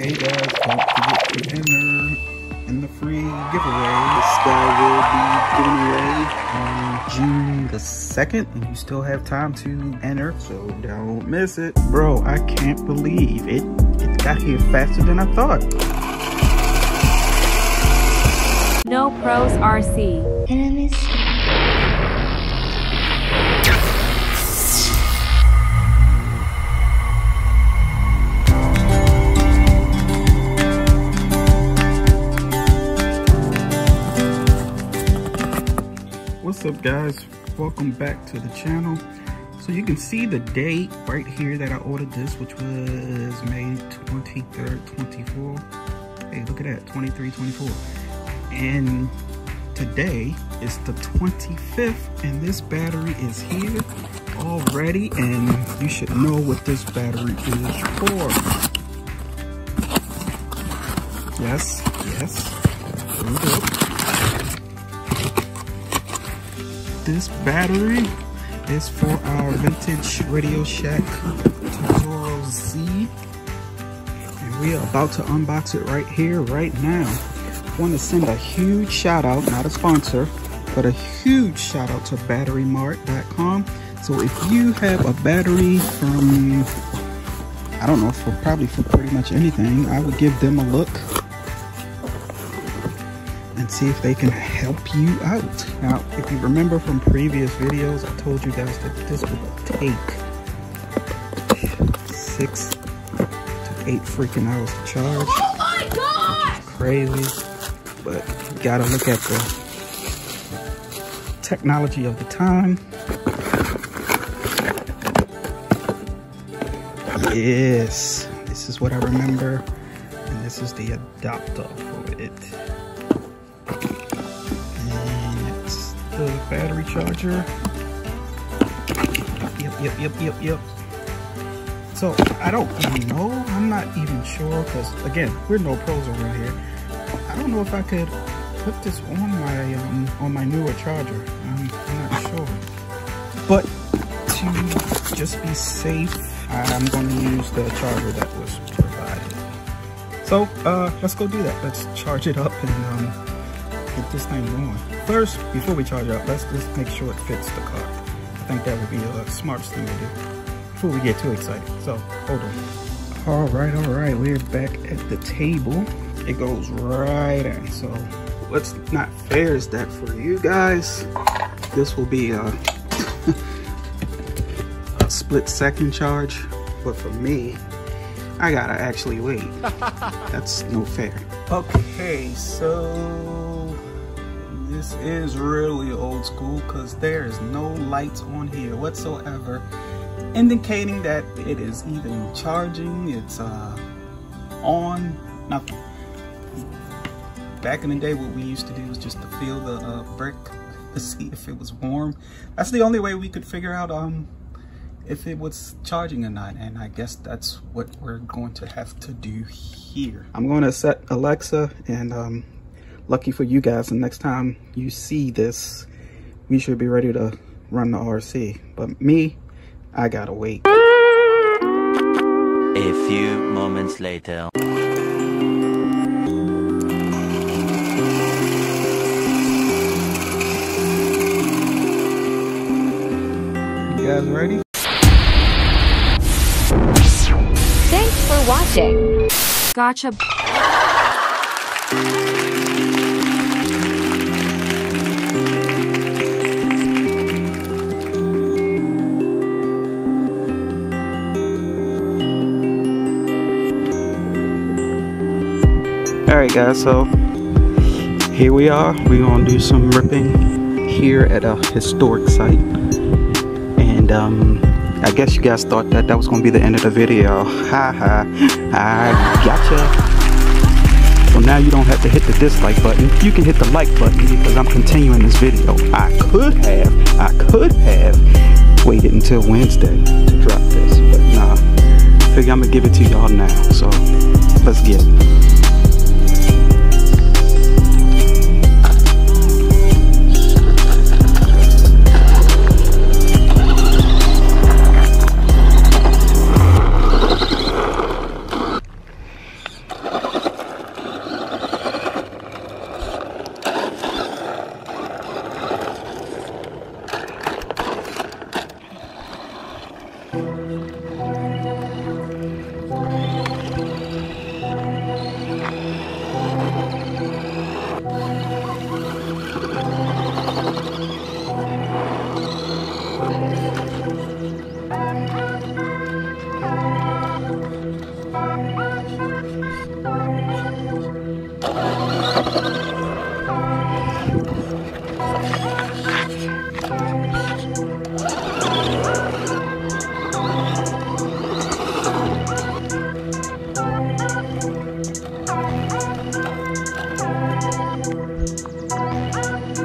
Hey guys, don't forget to enter in the free giveaway. This guy will be given away on June the 2nd, and you still have time to enter, so don't miss it. Bro, I can't believe it. It got here faster than I thought. No Pros RC. Enemies. What's up guys? Welcome back to the channel. So you can see the date right here that I ordered this, which was May 23rd, 24. Hey, look at that, 23, 24. And today is the 25th, and this battery is here already, and you should know what this battery is for. Yes, yes. Hold up. This battery is for our vintage Radio Shack Tazoro Z. And we are about to unbox it right here, right now. I want to send a huge shout out, not a sponsor, but a huge shout out to batterymart.com. So if you have a battery from, I don't know, for probably for pretty much anything, I would give them a look and see if they can help you out. Now, if you remember from previous videos, I told you guys that this would take six to eight freaking hours to charge. Oh my god! Crazy, but you gotta look at the technology of the time. Yes, this is what I remember, and this is the adapter for it. The battery charger. Yep, yep, yep, yep, yep. So I don't even know. I'm not even sure because again, we're no pros around here. I don't know if I could put this on my um, on my newer charger. I'm, I'm not sure. But to just be safe, I'm going to use the charger that was provided. So uh, let's go do that. Let's charge it up and um, get this thing going. First, before we charge up, let's just make sure it fits the car. I think that would be the smartest thing to do before we get too excited. So hold on. All right, all right, we're back at the table. It goes right in. So what's not fair is that for you guys, this will be a, a split second charge. But for me, I gotta actually wait. That's no fair. Okay, so this is really old school because there is no lights on here whatsoever indicating that it is even charging. It's uh on nothing. Back in the day what we used to do was just to feel the uh, brick to see if it was warm. That's the only way we could figure out um if it was charging or not and i guess that's what we're going to have to do here. I'm going to set alexa and um lucky for you guys the next time you see this we should be ready to run the rc but me i gotta wait A few moments later. you guys ready Thanks for watching. Gotcha. Right guys? So here we are. We're gonna do some ripping here at a historic site. And um i guess you guys thought that that was gonna be the end of the video. Ha ha. I gotcha. So now you don't have to hit the dislike button. You can hit the like button because i'm continuing this video. I could have. I could have waited until wednesday to drop this but nah. Figure i'm gonna give it to y'all now. So let's get it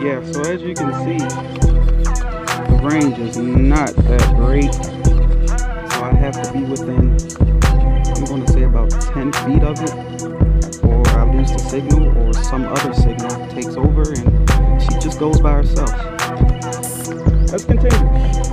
Yeah, so as you can see, the range is not that great. So I have to be within, I'm going to say about 10 feet of it. Or I lose the signal or some other signal takes over and she just goes by herself. Let's continue.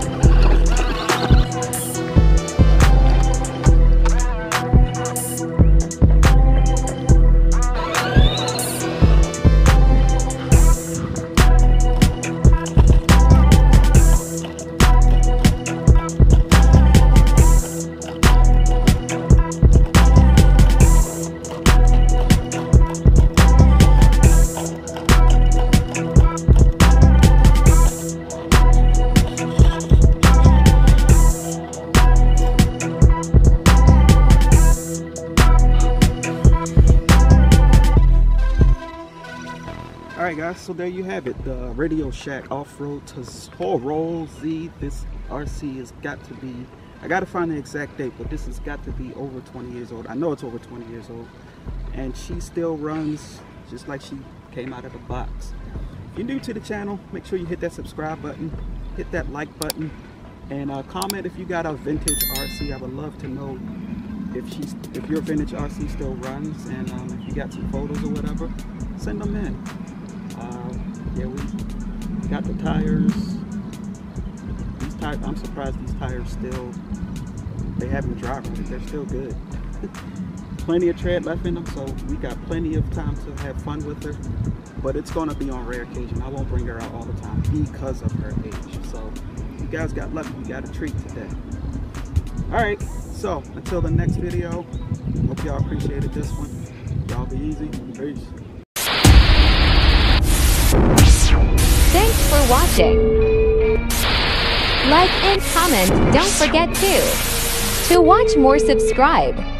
All right, guys. So there you have it. The Radio Shack Off-Road to Toro Z. This RC has got to be. I got to find the exact date, but this has got to be over 20 years old. I know it's over 20 years old, and she still runs just like she came out of the box. If you're new to the channel, make sure you hit that subscribe button, hit that like button, and uh, comment if you got a vintage RC. I would love to know if she's if your vintage RC still runs, and um, if you got some photos or whatever, send them in. Got the tires. These tires, I'm surprised these tires still, they haven't dropped, but they're still good. plenty of tread left in them, so we got plenty of time to have fun with her. But it's gonna be on rare occasion. I won't bring her out all the time because of her age. So you guys got lucky, you got a treat today. All right, so until the next video, hope y'all appreciated this one. Y'all be easy. Peace. For watching. Like and comment, don't forget to. To watch more subscribe.